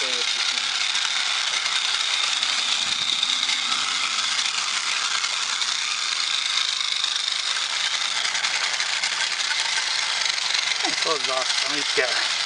そうで。そうだ、寒いっけ。